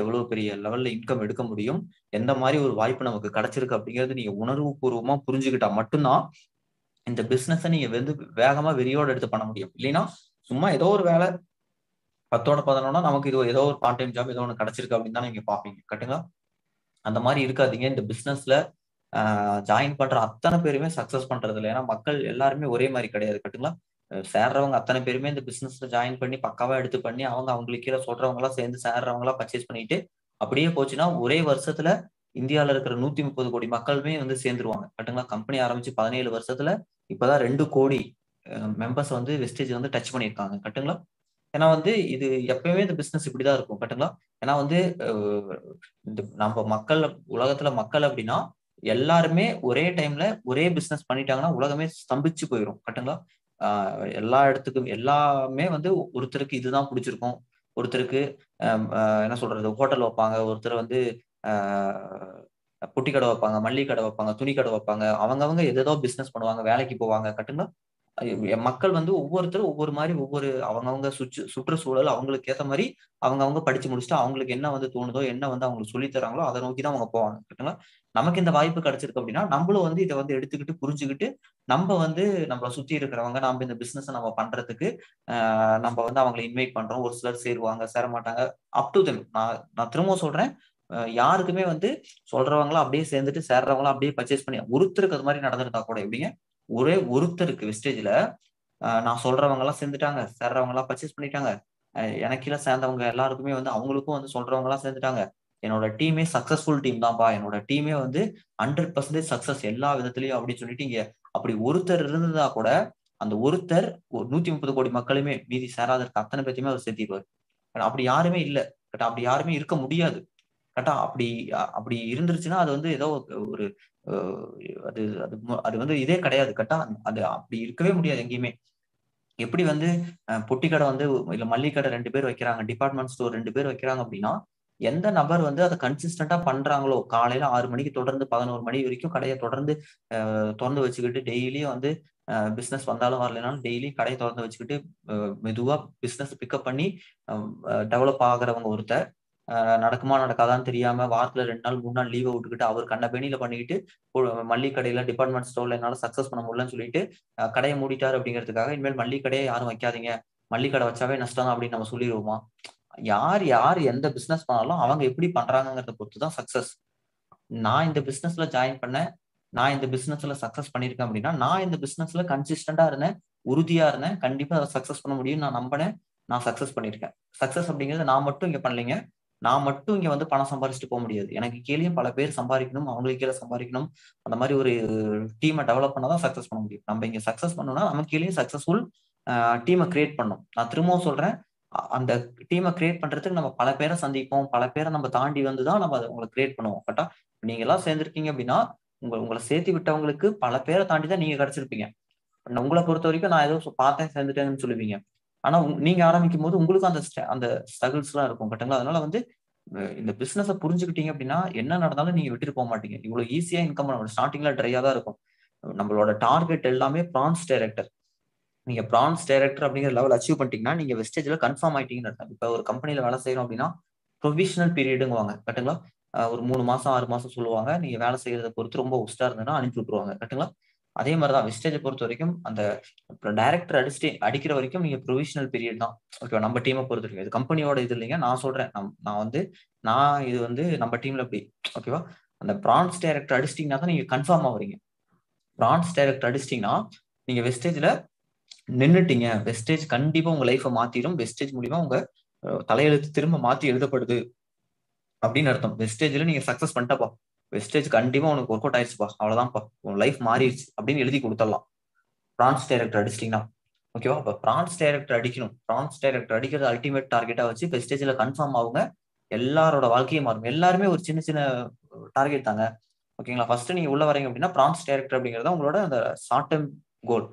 எவ்வளவு பெரிய லெவல்ல இன்கம் எடுக்க முடியும்? எந்த மாதிரி ஒரு வாய்ப்பு நமக்கு கிடைச்சிருக்கு அப்படிங்கிறது நீங்க உணர்வு பூர்வமா புரிஞ்சுக்கிட்டா மட்டும்தான் இந்த பிசினஸை நீங்க வந்து வேகமா வெறியோட எடுத்து பண்ண முடியும். இல்லைன்னா சும்மா ஏதோ ஒரு வேலை பத்தோட பதினோட நமக்கு இது ஏதோ ஒரு பார்ட் டைம் ஜாப் ஏதோ ஒன்று கிடைச்சிருக்கு அப்படின்னு தான் நீங்க பாப்பீங்க கட்டுங்களா அந்த மாதிரி இருக்காதீங்க. இந்த பிசினஸ்ல ஜாயின் பண்ற அத்தனை பேருமே சக்சஸ் பண்றது இல்லை ஏன்னா மக்கள் எல்லாருமே ஒரே மாதிரி கிடையாது. கட்டுங்களா சேர்றவங்க அத்தனை பேருமே இந்த பிசினஸ்ல ஜாயின் பண்ணி பக்காவா எடுத்து பண்ணி அவங்க அவங்களுக்கு கீழே சொல்றவங்க எல்லாம் சேர்ந்து சேர்றவங்க எல்லாம் பர்ச்சேஸ் பண்ணிட்டு அப்படியே போச்சுன்னா ஒரே வருஷத்துல இந்தியாவில இருக்கிற நூத்தி முப்பது கோடி மக்களுமே வந்து சேர்ந்துருவாங்க. கட்டுங்களா கம்பெனி ஆரம்பிச்சு பதினேழு வருஷத்துல இப்பதான் ரெண்டு கோடி மெம்பர்ஸ் வந்து வெஸ்டேஜ் வந்து டச் பண்ணியிருக்காங்க. கட்டுங்களா? ஏன்னா வந்து இது எப்பயுமே இந்த பிசினஸ் இப்படிதான் இருக்கும். கட்டுங்களா? ஏன்னா வந்து இந்த நம்ம மக்கள் உலகத்துல மக்கள் அப்படின்னா எல்லாருமே ஒரே டைம்ல ஒரே பிசினஸ் பண்ணிட்டாங்கன்னா உலகமே ஸ்தம்பிச்சு போயிடும் கட்டுங்களா? எல்லா இடத்துக்கும் எல்லாமே வந்து ஒருத்தருக்கு இதுதான் பிடிச்சிருக்கும். ஒருத்தருக்கு என்ன சொல்றது ஹோட்டல் வைப்பாங்க. ஒருத்தர் வந்து புட்டி கடை வைப்பாங்க மல்லிகை கடை வைப்பாங்க துணி கடை வைப்பாங்க. அவங்கவங்க எதோ பிசினஸ் பண்ணுவாங்க வேலைக்கு போவாங்க. கட்டுங்களா மக்கள் வந்து ஒவ்வொருத்தரும் ஒவ்வொரு மாதிரி ஒவ்வொரு அவங்கவுங்க சுற்று சுற்றுச்சூழல் அவங்களுக்கு ஏற்ற மாதிரி அவங்கவுங்க படிச்சு முடிச்சுட்டு அவங்களுக்கு என்ன வந்து தோணுதோ என்ன வந்து அவங்களுக்கு சொல்லி தராங்களோ அதை நோக்கி தான் அவங்க போவாங்க கட்டுங்களா? நமக்கு இந்த வாய்ப்பு கிடைச்சிருக்கு அப்படின்னா நம்மளும் வந்து இதை வந்து எடுத்துக்கிட்டு புரிஞ்சுக்கிட்டு நம்ம வந்து நம்மளை சுத்தி இருக்கிறவங்க நம்ம இந்த பிசினஸ் நம்ம பண்றதுக்கு நம்ம வந்து அவங்களை இன்வைட் பண்றோம். ஒரு சிலர் சேருவாங்க சேர மாட்டாங்க அப் டு தெம் நான் நான் திரும்ப சொல்றேன் யாருக்குமே வந்து சொல்றவங்களாம் அப்படியே சேர்ந்துட்டு சேர்றவங்களாம் அப்படியே பர்ச்சேஸ் பண்ணி ஒருத்தருக்கு அது மாதிரி நடந்திருந்தா கூட எப்படிங்க? ஒரே ஒருத்தருக்கு வெஸ்டேஜ்ல நான் சொல்றவங்க எல்லாம் சேர்ந்துட்டாங்க. சேர்றவங்க எல்லாம் பர்ச்சேஸ் பண்ணிட்டாங்க. எனக்கு சேர்ந்தவங்க எல்லாருக்குமே வந்து அவங்களுக்கும் வந்து சொல்றவங்க எல்லாம் சேர்ந்துட்டாங்க. என்னோட டீமே சக்சஸ்ஃபுல் டீம் தான்ப்பா என்னோட டீமே வந்து ஹண்ட்ரட் பர்சன்டேஜ் சக்சஸ் எல்லா விதத்துலயும் அப்படின்னு சொல்லிட்டு இங்க அப்படி ஒருத்தர் இருந்ததா கூட அந்த ஒருத்தர் ஒரு நூத்தி முப்பது கோடி மக்களுமே மீதி சேராதற்கு அத்தனை பேத்தையுமே அவர் சேர்த்திடுவார் அப்படி யாருமே இல்லை. கரெக்டா? அப்படி யாருமே இருக்க முடியாது. கரெக்டா? அப்படி அப்படி இருந்துருச்சுன்னா அது வந்து ஏதோ ஒரு அது அது அது வந்து இதே கிடையாது. கட்டா அது அப்படி இருக்கவே முடியாது எங்கேயுமே. எப்படி வந்து பொட்டி கடை வந்து இல்ல மல்லிகை கடை ரெண்டு பேர் வைக்கிறாங்க டிபார்ட்மெண்ட் ஸ்டோர் ரெண்டு பேர் வைக்கிறாங்க அப்படின்னா எந்த நபர் வந்து அதை கன்சிஸ்டண்டா பண்றாங்களோ காலையில ஆறு மணிக்கு தொடர்ந்து பதினோரு மணி வரைக்கும் கடையை தொடர்ந்து திறந்து வச்சுக்கிட்டு டெய்லியும் வந்து பிஸ்னஸ் வந்தாலும் வரலனாலும் டெய்லி கடையை திறந்து வச்சுக்கிட்டு மெதுவா பிஸ்னஸ் பிக்கப் பண்ணி டெவலப் ஆகுறவங்க ஒருத்தர். நடக்குமா நடக்காதான்னு தெரியாம வாரத்துல ரெண்டு நாள் மூணு நாள் லீவை விட்டுக்கிட்டு அவர் கண்ண பேணியில பண்ணிக்கிட்டு மல்லிகை கடையில டிபார்ட்மெண்ட் ஸ்டோர்ல என்னால சக்சஸ் பண்ண முடியலன்னு சொல்லிட்டு கடையை மூடிட்டாரு அப்படிங்கிறதுக்காக இனிமேல் மல்லிகை கடையை யாரும் வைக்காதீங்க. மல்லிகை கடை வச்சாவே நஷ்டம் தான் அப்படின்னு நம்ம சொல்லிடுவோமா? யார் யார் எந்த பிசினஸ் பண்ணாலும் அவங்க எப்படி பண்றாங்கிறத பொறுத்து தான் சக்சஸ் நான் இந்த பிசினஸ்ல ஜாயின் பண்ணேன். நான் இந்த பிசினஸ்ல சக்சஸ் பண்ணிருக்கேன் அப்படின்னா நான் இந்த பிசினஸ்ல கன்சிஸ்டண்டா இருந்தேன் உறுதியா இருந்தேன். கண்டிப்பா அதை சக்சஸ் பண்ண முடியும் நான் நம்பினேன். நான் சக்சஸ் பண்ணிருக்கேன் சக்சஸ் அப்படிங்கிறது நான் மட்டும் இங்க பண்ணலைங்க. நான் மட்டும் இங்க வந்து பணம் சம்பாரிச்சுட்டு போக முடியாது. எனக்கு கீழேயும் பல பேர் சம்பாதிக்கணும் அவங்களுக்கு கீழே சம்பாதிக்கணும். அந்த மாதிரி ஒரு டீமை டெவலப் பண்ணாதான் சக்சஸ் பண்ண முடியும். நம்ம இங்க சக்சஸ் பண்ணோம்னா நம்ம கீழேயும் சக்சஸ்ஃபுல் டீமை கிரியேட் பண்ணணும். நான் திரும்பவும் சொல்றேன் அந்த டீமை கிரியேட் பண்றதுக்கு நம்ம பல பேரை சந்திப்போம். பல பேரை நம்ம தாண்டி வந்து தான் நம்ம அதை உங்களை கிரியேட் பண்ணுவோம். கரெக்டா நீங்க எல்லாம் சேர்ந்துருக்கீங்க அப்படின்னா உங்க உங்களை சேர்த்து விட்டவங்களுக்கு பல பேரை தாண்டி தான் நீங்க கிடைச்சிருப்பீங்க. உங்களை பொறுத்த வரைக்கும் நான் ஏதோ பார்த்தேன் சேர்ந்துட்டேன்னு சொல்லுவீங்க. ஆனா நீங்க ஆரம்பிக்கும் போது உங்களுக்கும் அந்த அந்த ஸ்ட்ரகிள்ஸ் எல்லாம் இருக்கும் கரெக்டுங்களா அதனால வந்து இந்த பிசினஸை புரிஞ்சுக்கிட்டீங்க அப்படின்னா என்ன நடந்தாலும் நீங்க விட்டுட்டு போக மாட்டீங்க. இவ்வளவு ஈஸியா இன்கம் பண்ண ஸ்டார்டிங்ல ட்ரையா தான் இருக்கும். நம்மளோட டார்கெட் எல்லாமே ப்ரான்ஸ் டைரக்டர் நீங்க பிரான்ஸ் டைரக்டர் அப்படிங்கிற லெவல் அச்சீவ் பண்ணிட்டீங்கன்னா நீங்க வெஸ்டேஜ்ல கன்ஃபார்ம் ஆயிட்டீங்கன்னு அர்த்தம். இப்போ ஒரு கம்பெனில வேலை செய்யறோம் அப்படின்னா ப்ரொவிஷனல் பீரியடுங்குவாங்க கரெக்டுங்களா ஒரு மூணு மாசம் ஆறு மாசம் சொல்லுவாங்க நீங்க வேலை செய்யறத பொறுத்து ரொம்ப உஸ்டா இருந்ததுன்னா அனுப்பி விட்டுருவாங்க கரெக்டுங்களா அதே மாதிரிதான் வெஸ்டேஜை பொறுத்த வரைக்கும் அந்த டைரக்டர் அடிச்சுட்டு அடிக்கிற வரைக்கும் நீங்க ப்ரொவிஷனல் பீரியட் தான். ஓகேவா நம்ம டீமை பொறுத்த வரைக்கும். இது கம்பெனியோட இது இல்லைங்க. நான் சொல்றேன். நான் வந்து நான் இது வந்து நம்ம டீம்ல அப்படி. ஓகேவா அந்த பிரான்ஸ் டைரக்டர் அடிச்சிட்டிங்கன்னா தான் நீங்க கன்ஃபார்ம் ஆகுறீங்க பிரான்ஸ் டைரக்டர் அடிச்சிட்டிங்கன்னா நீங்க வெஸ்டேஜ்ல நின்றுட்டீங்க வெஸ்டேஜ் கண்டிப்பா உங்க லைஃபை மாத்திரும். வெஸ்டேஜ் மூலியமா உங்க தலையெழுத்து திரும்ப மாத்தி எழுதப்படுது. அப்படின்னு அர்த்தம். வெஸ்டேஜ்ல நீங்க சக்சஸ் பண்ணிட்டப்பா. வெஸ்டேஜ் கண்டிப்பா உனக்கு ஒர்க் அவுட் ஆயிடுச்சுப்பா அவ்வளவுதான்ப்பா. உன் லைஃப் மாறிடுச்சு அப்படின்னு எழுதி கொடுத்துடலாம். பிரான்ஸ் டைரக்டர் அடிச்சிட்டீங்கன்னா. ஓகேவா இப்போ பிரான்ஸ் டைரக்டர் அடிக்கணும். பிரான்ஸ் டைரக்டர் அடிக்கிறது அல்டிமேட் டார்கெட்டா வச்சு வெஸ்டேஜ்ல கன்ஃபார்ம் ஆகுங்க எல்லாரோட வாழ்க்கையும் மாறும். எல்லாருமே ஒரு சின்ன சின்ன டார்கெட் தாங்க. ஓகேங்களா ஃபர்ஸ்ட் நீங்க உள்ள வரீங்க அப்படின்னா பிரான்ஸ் டைரக்டர் அப்படிங்கிறத உங்களோட அந்த ஷார்ட் டேர்ம் கோல்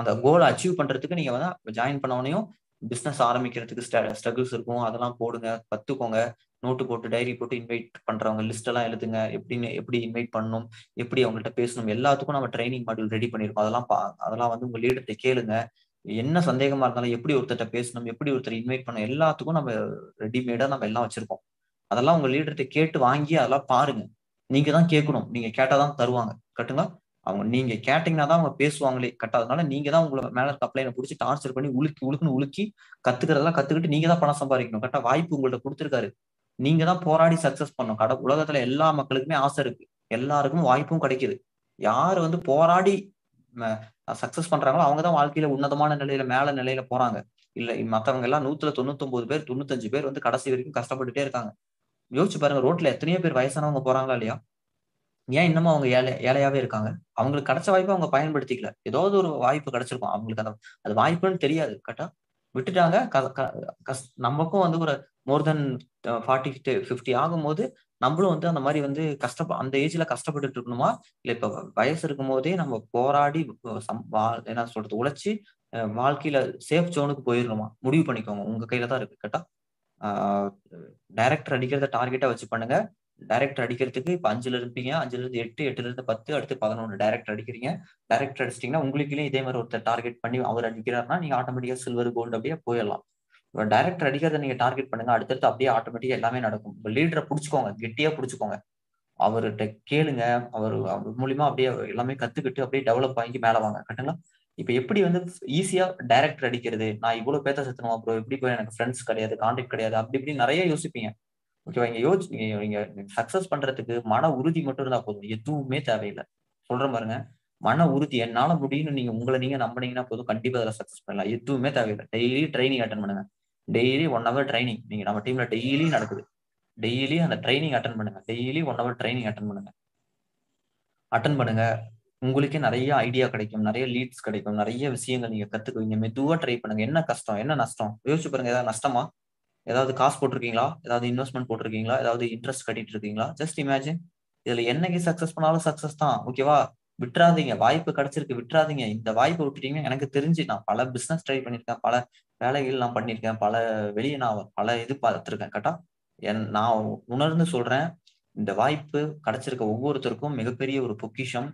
அந்த கோலை அச்சீவ் பண்றதுக்கு நீங்க வந்து ஜாயின் பண்ணவனையும் பிஸ்னஸ் ஆரம்பிக்கிறதுக்கு ஸ்ட்ரகிள்ஸ் இருக்கும். அதெல்லாம் போடுங்க. கத்துக்கோங்க. நோட்டு போட்டு டைரி போட்டு இன்வைட் பண்றவங்க லிஸ்ட் எல்லாம் எழுதுங்க. எப்படின்னு எப்படி இன்வைட் பண்ணணும்? எப்படி அவங்கள்ட்ட பேசணும்? எல்லாத்துக்கும் நம்ம ட்ரைனிங் மாடியூல் ரெடி பண்ணிருக்கோம் அதெல்லாம் அதெல்லாம் வந்து உங்க லீடர்கிட்ட கேளுங்க. என்ன சந்தேகமா இருந்தாலும் எப்படி ஒருத்தர்கிட்ட பேசணும்? எப்படி ஒருத்தர் இன்வைட் பண்ணணும்? எல்லாத்துக்கும் நம்ம ரெடிமேடா நம்ம எல்லாம் வச்சிருக்கோம். அதெல்லாம் உங்க லீடர்கிட்ட கேட்டு வாங்கி அதெல்லாம் பாருங்க. நீங்க தான் கேட்கணும். நீங்க கேட்டாதான் தருவாங்க. கட்டுங்களா அவங்க நீங்க கேட்டீங்கன்னா தான் அவங்க பேசுவாங்களே. கட்டாதனால நீங்க தான் உங்களை மேல இருக்க அப்ளைனை பிடிச்சி டார்ச்சர் பண்ணி உலுக்கி உழுக்குன்னு உலுக்கி கத்துக்கிறதெல்லாம் கத்துக்கிட்டு நீங்க தான் பணம் சம்பாதிக்கணும். கரெக்டா வாய்ப்பு உங்கள்ட்ட கொடுத்துருக்காரு. நீங்க தான் போராடி சக்சஸ் பண்ணும் கட உலகத்துல எல்லா மக்களுக்குமே ஆசை இருக்கு. எல்லாருக்கும் வாய்ப்பும் கிடைக்குது. யார் வந்து போராடி சக்சஸ் பண்றாங்களோ அவங்க தான் வாழ்க்கையில உன்னதமான நிலையில மேல நிலையில போறாங்க. இல்ல மத்தவங்க எல்லாம் நூத்துல தொண்ணூத்தொன்பது பேர் தொண்ணூத்தஞ்சு பேர் வந்து கடைசி வரைக்கும் கஷ்டப்பட்டுட்டே இருக்காங்க. யோசிச்சு பாருங்க ரோட்ல எத்தனையோ பேர் வயசானவங்க போறாங்களா இல்லையா? ஏன் இன்னமும் அவங்க ஏழை ஏழையாவே இருக்காங்க? அவங்களுக்கு கிடைச்ச வாய்ப்பை அவங்க பயன்படுத்திக்கல. ஏதாவது ஒரு வாய்ப்பு கிடைச்சிருக்கும். அவங்களுக்கு அந்த அது வாய்ப்புன்னு தெரியாது. கரெக்டா விட்டுட்டாங்க. நமக்கும் வந்து ஒரு மோர் தென் ஃபார்ட்டி ஃபிஃப்டி ஆகும்போது நம்மளும் வந்து அந்த மாதிரி வந்து கஷ்டப்ப அந்த ஏஜ்ல கஷ்டப்பட்டுட்டு இருக்கணுமா? இல்ல இப்ப வயசு இருக்கும் போதே நம்ம போராடி என்ன சொல்றது உழைச்சி வாழ்க்கையில சேஃப் ஜோனுக்கு போயிடணுமா முடிவு பண்ணிக்கோங்க. உங்க கையில தான் இருக்கு கேட்டா டைரக்டர் அடிக்கிறத டார்கெட்டா வச்சு பண்ணுங்க. டைரக்டர் அடிக்கிறதுக்கு இப்ப அஞ்சுல இருப்பீங்க. அஞ்சுல இருந்து எட்டு எட்டுல இருந்து பத்து அடுத்து பதினொன்று டைரக்டர் அடிக்கிறீங்க. டைரக்டர் அடிச்சிட்டீங்கன்னா உங்களுக்குள்ளே இதே மாதிரி ஒருத்தர் டார்கெட் பண்ணி அவர் அடிக்கிறாருன்னா நீங்க ஆட்டோமேட்டிக்கா சில்வர் கோல்டு அப்படியே போயிடலாம் டைரக்டர் அடிக்கிறத நீங்க டார்கெட் பண்ணுங்க. அடுத்தடுத்து அப்படியே ஆட்டோமேட்டிக்கா எல்லாமே நடக்கும். உங்க லீடரை பிடிச்சிக்கோங்க. கெட்டியா பிடிச்சிக்கோங்க. அவர்கிட்ட கேளுங்க. அவர் அவர் மூலியமா அப்படியே எல்லாமே கத்துக்கிட்டு அப்படியே டெவலப் ஆகி மேல வாங்க. கட்டுங்களா இப்ப எப்படி வந்து ஈஸியா டைரக்டர் அடிக்கிறது? நான் இவ்வளவு பேத்த சத்தணும் அப்புறம் எப்படி போய் எனக்கு ஃப்ரெண்ட்ஸ் கிடையாது கான்டாக்ட் கிடையாது. அப்படி இப்படி நிறைய யோசிப்பீங்க. ஓகேவா இங்க யோசி நீங்க சக்சஸ் பண்றதுக்கு மன உறுதி மட்டும் இருந்தா போதும். எதுவுமே தேவையில்லை. சொல்ற பாருங்க. மன உறுதி என்னால முடியும்னு நீங்க உங்களை நீங்க நம்பினீங்கன்னா போதும். கண்டிப்பா அதில் சக்சஸ் பண்ணலாம். எதுவுமே தேவையில்லை. டெய்லி ட்ரைனிங் அட்டன் பண்ணுங்க. டெய்லி ஒன் ஹவர் ட்ரைனிங் நீங்க நம்ம டீம்ல டெய்லி நடக்குது. டெய்லி அந்த ட்ரைனிங் அட்டன் பண்ணுங்க. Daily one hour training attend பண்ணுங்க. அட்டன் பண்ணுங்க. உங்களுக்கே நிறைய ஐடியா கிடைக்கும். நிறைய லீட்ஸ் கிடைக்கும். நிறைய விஷயங்கள் நீங்க கத்துக்குவீங்க. மெதுவா ட்ரை பண்ணுங்க. என்ன கஷ்டம்? என்ன நஷ்டம்? யோசிச்சு பாருங்க. ஏதாவது நஷ்டமா? ஏதாவது காசு போட்டிருக்கீங்களா? ஏதாவது இன்வெஸ்ட்மெண்ட் போட்டிருக்கீங்களா? ஏதாவது இன்ட்ரெஸ்ட் கட்டிட்டு இருக்கீங்களா? ஜஸ்ட் இமேஜின் இதுல என்னைக்கு சக்சஸ் பண்ணாலும் சக்சஸ் தான். ஓகேவா விட்டுறாதீங்க வாய்ப்பு கிடைச்சிருக்கு விட்டுறாதீங்க இந்த வாய்ப்பை விட்டுட்டீங்கன்னா எனக்கு தெரிஞ்சு நான் பல பிசினஸ் ட்ரை பண்ணியிருக்கேன் பல வேலைகள் நான் பண்ணியிருக்கேன் பல வெளியே நான் பல இது பார்த்துருக்கேன். கரெக்டா என் நான் உணர்ந்து சொல்றேன். இந்த வாய்ப்பு கிடைச்சிருக்க ஒவ்வொருத்தருக்கும் மிகப்பெரிய ஒரு பொக்கிஷம்.